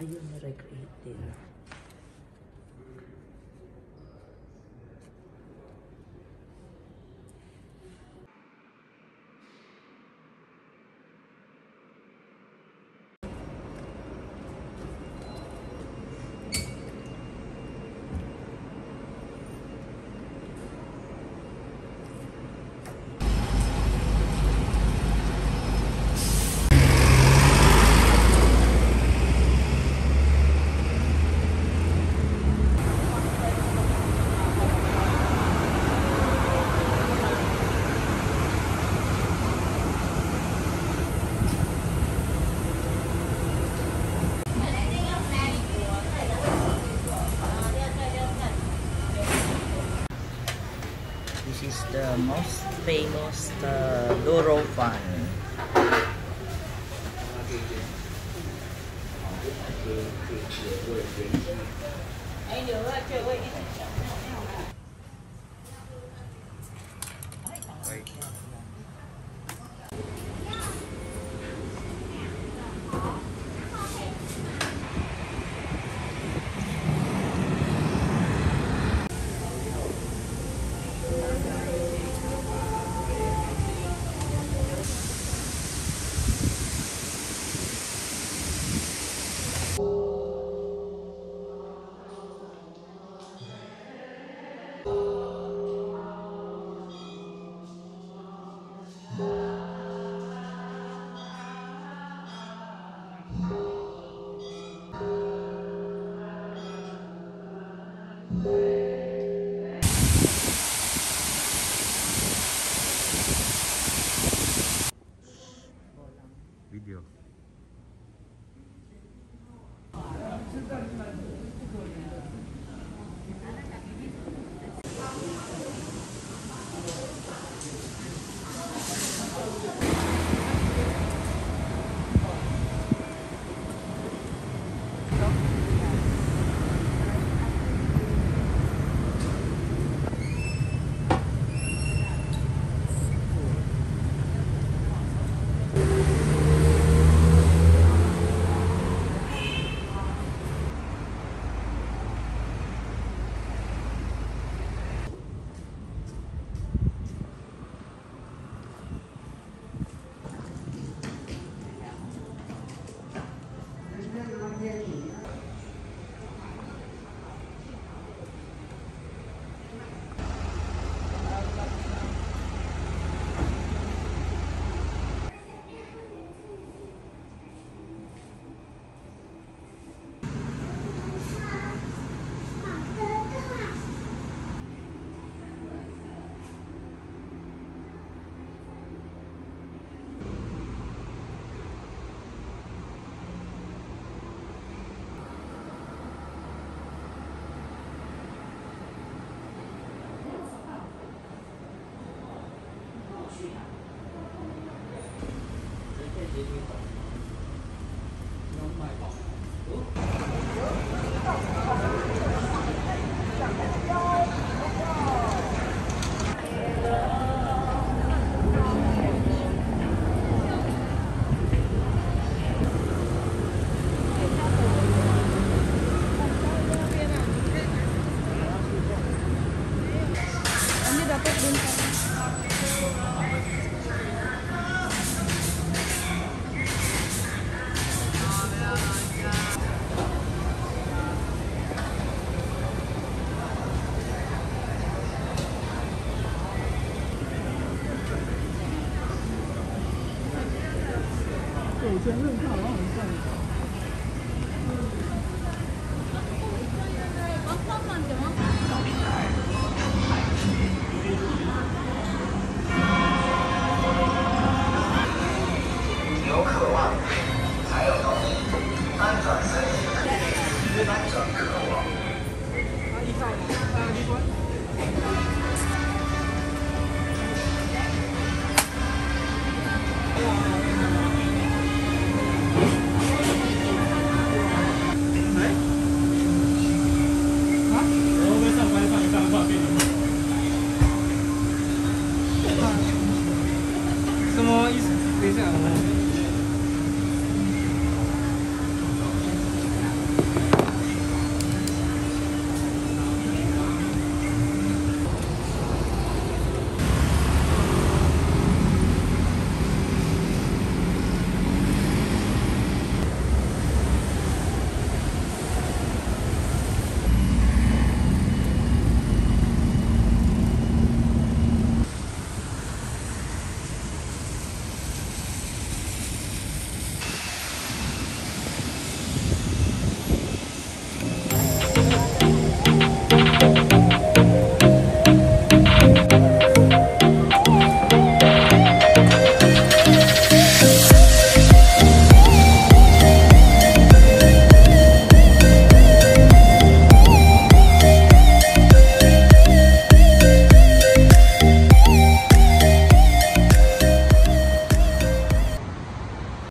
Ayun, recreate din. This is the most famous uh, fan. Video. prisão.